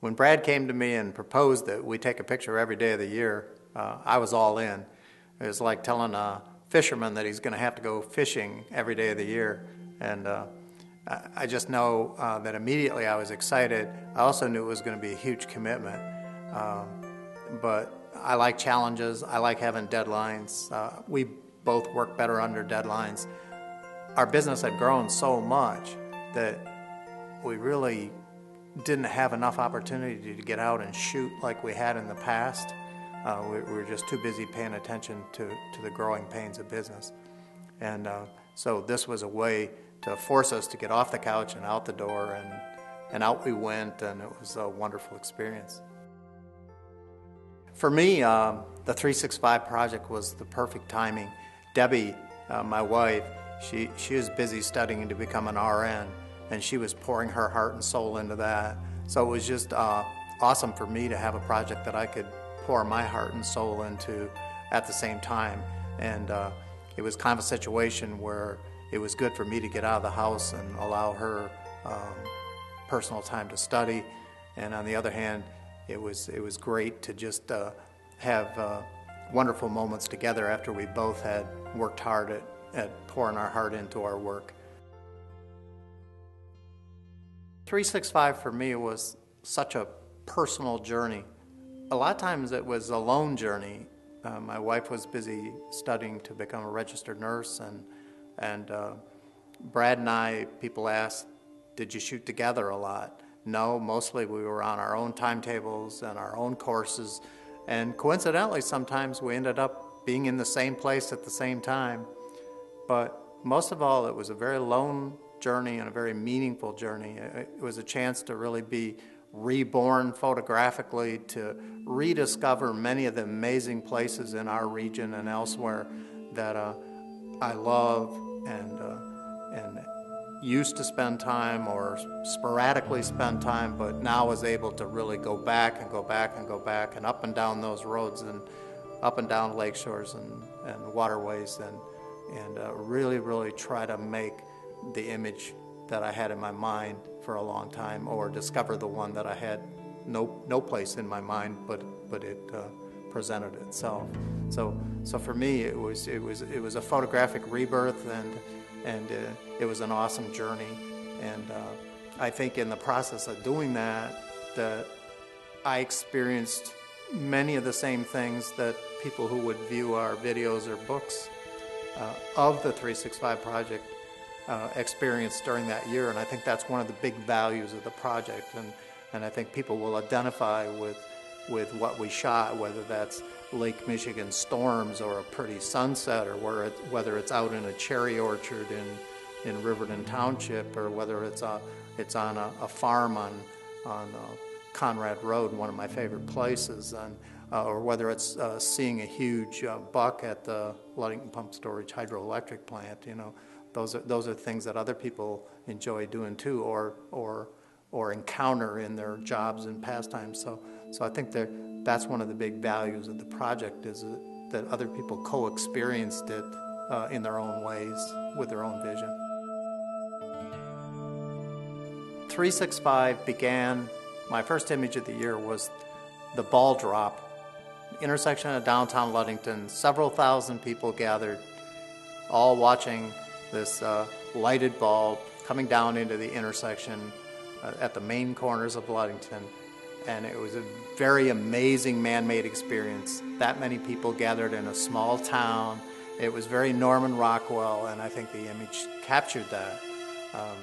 when Brad came to me and proposed that we take a picture every day of the year, uh, I was all in. It was like telling a fisherman that he's going to have to go fishing every day of the year. And uh, I just know uh, that immediately I was excited. I also knew it was going to be a huge commitment. Um, but I like challenges. I like having deadlines. Uh, we both work better under deadlines. Our business had grown so much that we really didn't have enough opportunity to get out and shoot like we had in the past. Uh, we, we, were just too busy paying attention to, to the growing pains of business. And uh, so this was a way to force us to get off the couch and out the door, and, and out we went, and it was a wonderful experience. For me, um, the 365 project was the perfect timing. Debbie, uh, my wife, she, she was busy studying to become an RN, and she was pouring her heart and soul into that. So it was just uh, awesome for me to have a project that I could pour my heart and soul into at the same time. And uh, it was kind of a situation where it was good for me to get out of the house and allow her um, personal time to study. And on the other hand, it was, it was great to just uh, have uh, wonderful moments together after we both had worked hard at, at pouring our heart into our work. 365 for me was such a personal journey. A lot of times it was a lone journey. Uh, my wife was busy studying to become a registered nurse, and and uh, Brad and I, people asked, did you shoot together a lot? No, mostly we were on our own timetables and our own courses. And coincidentally, sometimes we ended up being in the same place at the same time. But most of all, it was a very lone journey and a very meaningful journey. It was a chance to really be reborn photographically, to rediscover many of the amazing places in our region and elsewhere that uh, I love and uh, and used to spend time or sporadically spend time, but now is able to really go back and go back and go back and up and down those roads and up and down lake shores and, and waterways and and uh, really really try to make the image that I had in my mind for a long time or discover the one that I had no no place in my mind but but it uh, presented itself. So, so for me, it was it was it was a photographic rebirth, and and uh, it was an awesome journey. And uh, I think in the process of doing that, that I experienced many of the same things that people who would view our videos or books uh, of the 365 project uh, experienced during that year. And I think that's one of the big values of the project. And, and I think people will identify with with what we shot, whether that's Lake Michigan storms or a pretty sunset, or it, whether it's out in a cherry orchard in, in Riverton Township, or whether it's, a, it's on a, a farm on, on uh, Conrad Road, one of my favorite places, and, uh, or whether it's uh, seeing a huge uh, buck at the Ludington Pump Storage Hydroelectric Plant. You know, those are, those are things that other people enjoy doing too, or, or, or encounter in their jobs and pastimes. So so I think that that's one of the big values of the project is that other people co-experienced it uh, in their own ways with their own vision. 365 began, my first image of the year was the ball drop, intersection of downtown Ludington, several thousand people gathered, all watching this uh, lighted ball coming down into the intersection uh, at the main corners of Ludington and it was a very amazing man-made experience. That many people gathered in a small town. It was very Norman Rockwell, and I think the image captured that. Um,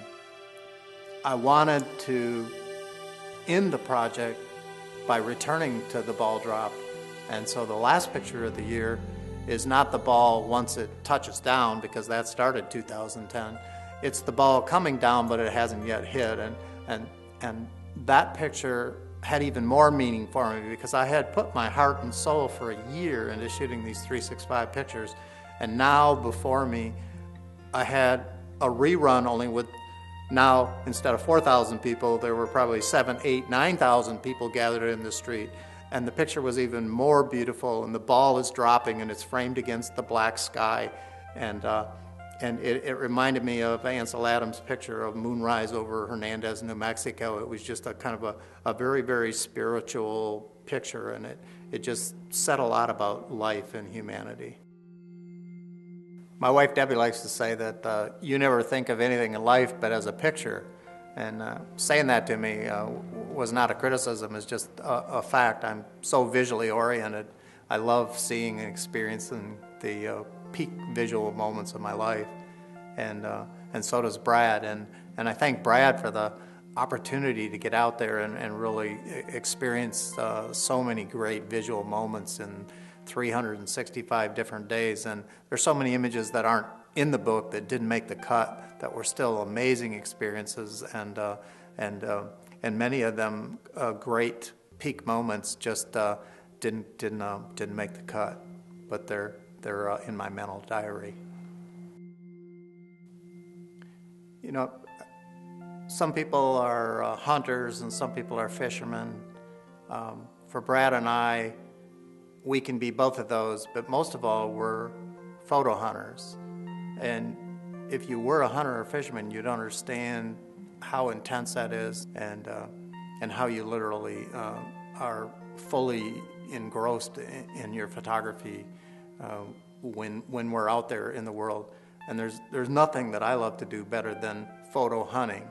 I wanted to end the project by returning to the ball drop, and so the last picture of the year is not the ball once it touches down, because that started 2010. It's the ball coming down, but it hasn't yet hit, and and and that picture had even more meaning for me because I had put my heart and soul for a year into shooting these 365 pictures. And now before me, I had a rerun only with now instead of 4,000 people, there were probably seven, eight, 9,000 people gathered in the street. And the picture was even more beautiful, and the ball is dropping and it's framed against the black sky. And uh, and it, it reminded me of Ansel Adams' picture of moonrise over Hernandez, New Mexico. It was just a kind of a, a very, very spiritual picture, and it, it just said a lot about life and humanity. My wife Debbie likes to say that uh, you never think of anything in life but as a picture. And uh, saying that to me uh, was not a criticism, it's just a, a, fact. I'm so visually oriented. I love seeing and experiencing the uh, peak visual moments of my life. And, uh, and so does Brad. And, and I thank Brad for the opportunity to get out there and, and really experience uh, so many great visual moments in 365 different days. And there's so many images that aren't in the book that didn't make the cut that were still amazing experiences and uh, and uh, and many of them uh, great peak moments just uh, didn't didn't uh, didn't make the cut, but they're they're uh, in my mental diary. You know, some people are hunters and some people are fishermen. Um, for Brad and I, we can be both of those, but most of all, we're photo hunters. And if you were a hunter or fisherman, you'd understand how intense that is and, uh, and how you literally uh, are fully engrossed in, in your photography uh, when, when we're out there in the world. And there's, there's nothing that I love to do better than photo hunting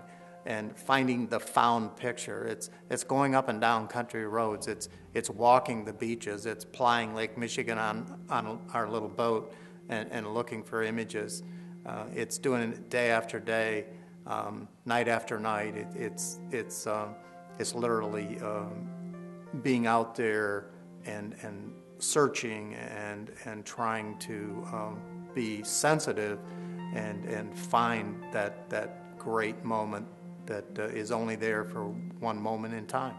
and finding the found picture. It's, it's going up and down country roads. It's, it's walking the beaches. It's plying Lake Michigan on, on our little boat and, and looking for images. Uh, it's doing it day after day, um, night after night. It, it's, it's, um, it's literally um, being out there and, and searching and, and trying to um, be sensitive and, and find that, that great moment that uh, is only there for one moment in time.